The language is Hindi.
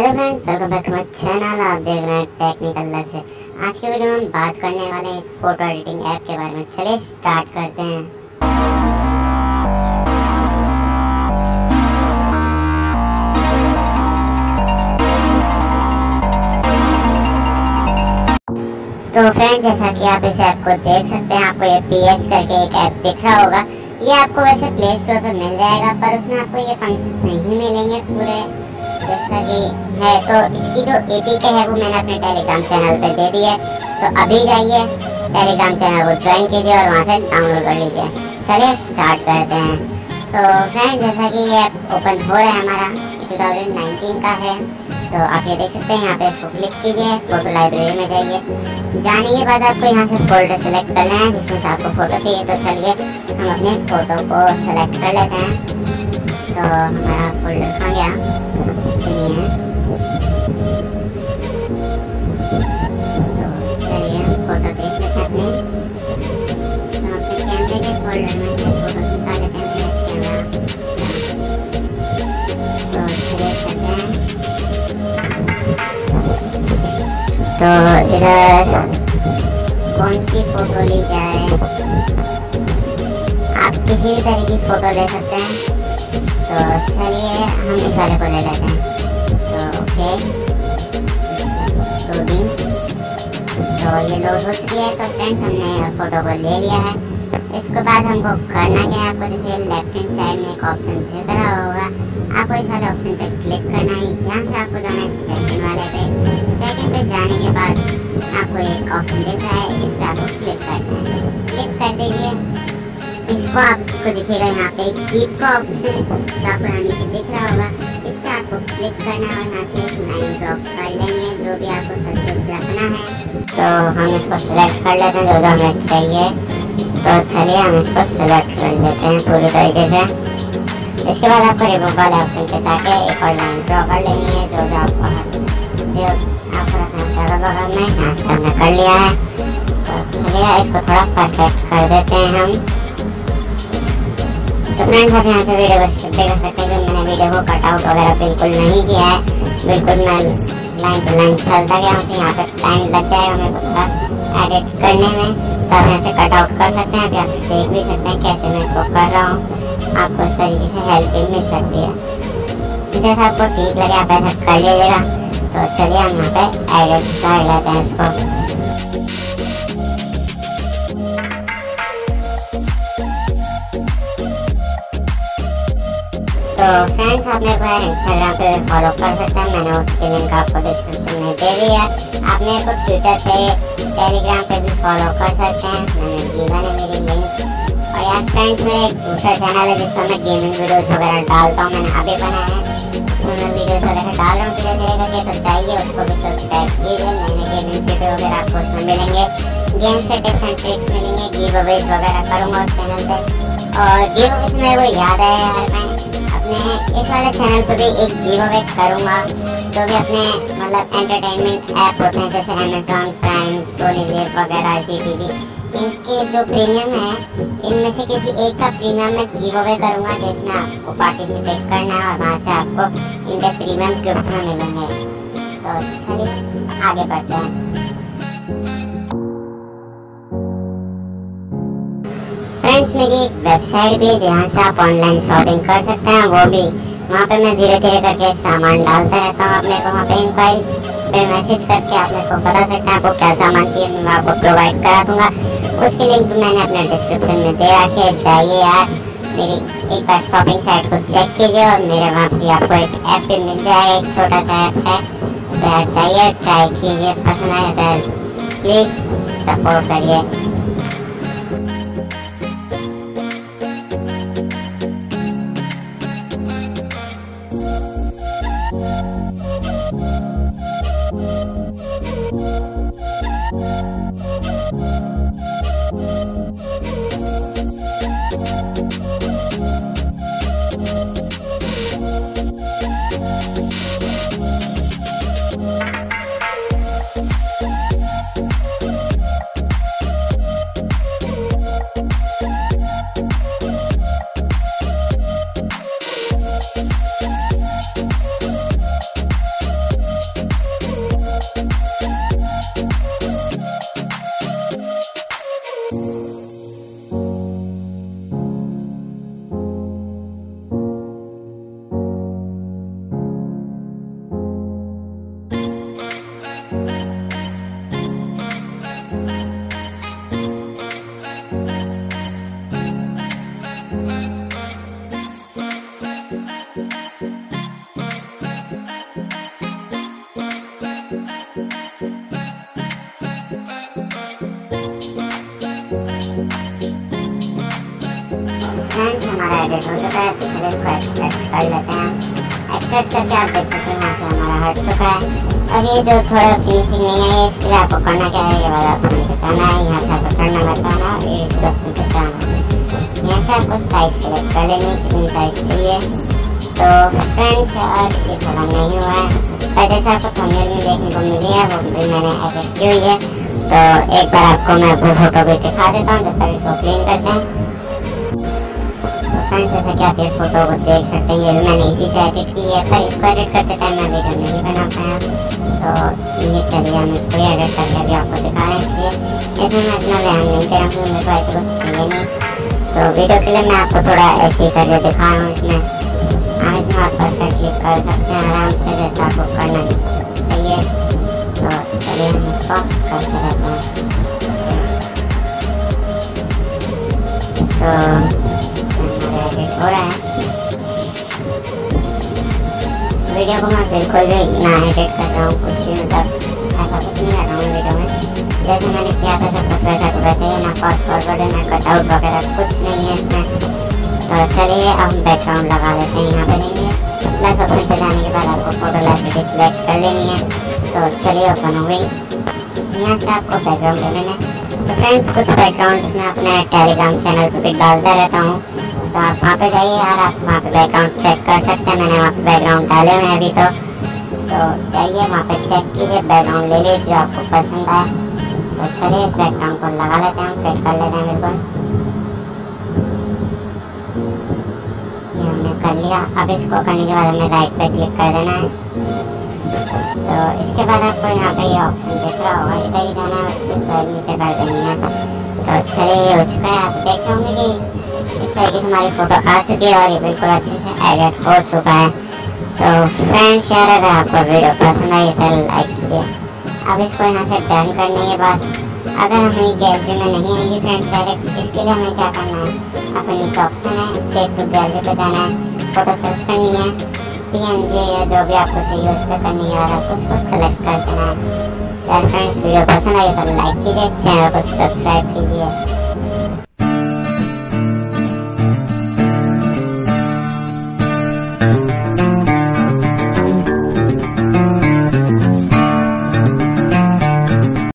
Hello friends, welcome back to my channel. आप देख रहे हैं टेक्निकल लग से आज के वीडियो में हम बात करने वाले हैं फ़ोटो एडिटिंग ऐप के बारे में। चलिए स्टार्ट करते हैं। तो फ्रेंड्स, जैसा कि आप इस ऐप को देख सकते हैं, आपको ये पी करके एक ऐप दिख रहा होगा। ये आपको वैसे प्ले स्टोर पर मिल जाएगा, पर उसमें आपको ये फ़ंक्शन नहीं मिलेंगे पूरे। जैसा कि है तो इसकी जो एपीके है वो मैंने अपने टेलीग्राम चैनल पे दे दी है तो अभी जाइए टेलीग्राम चैनल को ज्वाइन कीजिए और वहाँ से डाउनलोड कर लीजिए चलिए स्टार्ट करते हैं तो फ्रेंड जैसा कि ये ओपन हो रहा है हमारा 2019 का है तो आप ये देख सकते हैं यहाँ पे इसको क्लिक कीजिए फ़ोटो लाइब्रेरी में जाइए जाने के बाद आपको यहाँ से फोल्डर सेलेक्ट करना है जिसमें से आपको फ़ोटो चाहिए तो चलिए हम अपने फ़ोटो को सेलेक्ट कर लेते हैं तो हमारा फोल्डर खा गया। तो हैं तो हैं तो इधर कौन सी फ़ोटो ली जाए आप किसी भी तरह की फ़ोटो ले सकते हैं तो चलिए हम इस वाले को ले लेते हैं तो ओके लोडिंग तो ये लोड हो चुकी है तो फ्रेंड्स हमने फ़ोटो को ले लिया है। इसके बाद हमको करना क्या है, आपको जैसे लेफ़्ट हैंड साइड में एक ऑप्शन दिख रहा होगा। आपको इस वाले ऑप्शन पे क्लिक करना है, यहाँ से आपको जाना है सेकंड वाले पे। सेकंड पे जाने के बाद आपको एक ऑप्शन दिख रहा है, इस पर आपको क्लिक करना है। क्लिक कर दीजिए। इसको आपको दिखेगा यहाँ पे कीप का ऑप्शन जो आपको यहाँ नीचे दिख रहा होगा। आपको क्लिक करना और यहाँ से लाइन ड्रॉप कर लेंगे जो भी आपको सर्कल रखना है तो हम इसको सिलेक्ट कर लेते हैं जो जो हमें चाहिए। तो चलिए हम इसको सिलेक्ट कर लेते हैं पूरी तरीके से। इसके बाद आपको रिमूव वाले ऑप्शन पे जाके एक और लाइन ड्रॉ कर लेनी है, जो जो आपको जो आपको रखना है बगल में, यहाँ से हमने कर लिया है। तो चलिए इसको थोड़ा परफेक्ट कर देते हैं हम। फ्रेंड्स आप यहाँ से वीडियो को देख सकते हैं मैंने वीडियो को कट आउट वगैरह बिल्कुल नहीं किया है बिल्कुल मैं लाइन टू लाइन चलता गया हूँ यहाँ पे टाइम लग जाएगा मेरे को थोड़ा एडिट करने में तो आप यहाँ से कट आउट कर सकते हैं या फिर देख भी सकते हैं कैसे मैं इसको कर रहा हूँ आपको इस तरीके से हेल्प भी मिल सकती है जैसा आपको ठीक लगे आप ऐसा कर लीजिएगा तो चलिए हम यहाँ पे एडिट कर लेते हैं इसको तो फ्रेंड्स आप मेरे को इंस्टाग्राम पे फॉलो कर सकते हैं। मैंने उसकी लिंक आपको डिस्क्रिप्शन में दे दी है। आप मेरे को ट्विटर पे टेलीग्राम पे भी फॉलो कर सकते हैं। मैंने दी है मेरी लिंक और यार फ्रेंड्स मेरा एक दूसरा चैनल है जिसमें मैं गेमिंग वीडियोस वगैरह डालता हूँ। मैंने अभी बनाया है। उसमें वीडियोस वगैरह डाल रहा हूँ धीरे धीरे करके। तो चाहिए उसको भी सब्सक्राइब कीजिए। नए नए गेमिंग वीडियो वगैरह आपको उसमें मिलेंगे। गेम्स के एंड ट्रिक्स मिलेंगे गिव अवेज वगैरह करूँगा उस चैनल पे। और गिव अवेज मेरे को याद है यार, मैं अपने इस वाले चैनल पर भी एक गिव अवे करूँगा। जो भी अपने मतलब एंटरटेनमेंट ऐप होते हैं, जैसे अमेजोन प्राइम सोनी लिव वगैरह जी टी वी इनके जो प्रीमियम है, इनमें से किसी एक का प्रीमियम मैं गिव अवे करूँगा, जिसमें आपको पार्टिसिपेट करना है और वहाँ से आपको इनके प्रीमियम गिफ्ट में मिलेंगे। तो चलिए, आगे बढ़ते हैं। फ्रेंड्स मेरी एक वेबसाइट भी है जहाँ से आप ऑनलाइन शॉपिंग कर सकते हैं, वो भी। वहाँ पे मैं धीरे धीरे करके सामान डालता रहता हूँ अपने को, वहाँ पे इंक्वायरी पे मैसेज करके आप मेरे को बता सकते हैं, आपको क्या सामान चाहिए, मैं आपको प्रोवाइड करा दूँगा। उसकी लिंक भी मैंने अपने डिस्क्रिप्शन में दे रखी है चाहिए यार, मेरी एक बार शॉपिंग साइट को चेक कीजिए और मेरे वहाँ से आपको एक ऐप भी मिल जाएगा, एक छोटा सा ऐप है। तो यार चाहिए ट्राई कीजिए, पसंद आए तो प्लीज़ सपोर्ट करिए। Música इसको अब ये जो थोड़ा फिनिशिंग नहीं है इसके लिए आपको करना क्या है ये वाला ऑप्शन पे है यहाँ से आपको करना बताना और ये इस ऑप्शन है यहाँ से आपको साइज़ सेलेक्ट कर लेनी कितनी साइज़ चाहिए तो फ्रेंड्स यार ये थोड़ा नहीं हुआ है जैसे आपको थंबनेल में देखने को मिली है वो भी मैंने एडिट की हुई है तो एक बार आपको मैं वो फ़ोटो भी दिखा देता हूँ जब तक इसको क्लीन करते हैं। फ्रेंड्स जैसे कि आप ये फ़ोटो को देख सकते हैं, ये मैंने इसी से एडिट की है। पर इसको एडिट करते टाइम मैं वीडियो नहीं बना पाया तो ये चलिए हम इसको एडिट करके अभी आपको दिखा रहे हैं इसलिए। इसमें मैं इतना ध्यान नहीं दे रहा हूँ, मेरे को ऐसे कुछ चाहिए नहीं। तो वीडियो के लिए मैं आपको थोड़ा ऐसे ही करके दिखा रहा हूँ इसमें। हम इसमें आप पर क्लिक कर सकते हैं आराम से, जैसा आपको करना चाहिए तो चलिए हम इसको करते रहते हैं। तो हो रहा है वीडियो को मैं बिल्कुल भी ना एडिट कर रहा हूँ कुछ भी मतलब ऐसा कुछ नहीं कर रहा हूँ वीडियो में जैसे मैंने किया था सब कुछ वैसा तो वैसे ही ना फास्ट फॉरवर्ड है ना कटआउट वगैरह कुछ नहीं है इसमें तो चलिए हम बैकग्राउंड लगा लेते हैं यहाँ पे नहीं प्लस ऑप्शन पे जाने के बाद आपको फ़ोटो लाइब्रेरी सिलेक्ट कर लेनी है तो चलिए ओपन हो गई यहाँ से आपको बैकग्राउंड ले लेना तो फ्रेंड्स, कुछ बैकग्राउंड मैं अपने टेलीग्राम चैनल पे भी डालता रहता हूँ। तो आप वहाँ पे जाइए और आप वहाँ पे बैकग्राउंड चेक कर सकते हैं। मैंने वहाँ पे बैकग्राउंड डाले हुए हैं अभी तो। तो जाइए, वहाँ पे चेक कीजिए बैकग्राउंड ले लीजिए, जो आपको पसंद आए। तो चलिए, इस बैकग्राउंड को लगा लेते हैं हम सेट कर लेते हैं बिल्कुल। कर लिया। अब इसको करने के बाद हमें राइट पे क्लिक कर देना है। तो इसके बाद आपको यहाँ पे ये ऑप्शन दिख रहा होगा इधर ही जाना है उसके साइड नीचे कर देनी है। तो चलिए ये हो चुका है, आप देख रहे होंगे कि इस तरीके से हमारी फ़ोटो आ चुकी है और ये बिल्कुल अच्छे से एडिट हो चुका है। तो फ्रेंड्स यार, अगर आपको वीडियो पसंद आई तो लाइक कीजिए। अब इसको यहाँ से डन करने के बाद अगर हमें गैलरी में नहीं आएँगे फ्रेंड्स डायरेक्ट इसके लिए हमें क्या करना है? अपने नीचे ऑप्शन है सेव गैलरी पे जाना है फ़ोटो सेलेक्ट करनी है। पीएनजी या जो भी आपको चाहिए उस पर करनी है और आपको उसको कलेक्ट कर देना है फ्रेंड्स वीडियो पसंद आई तो लाइक कीजिए चैनल को सब्सक्राइब कीजिए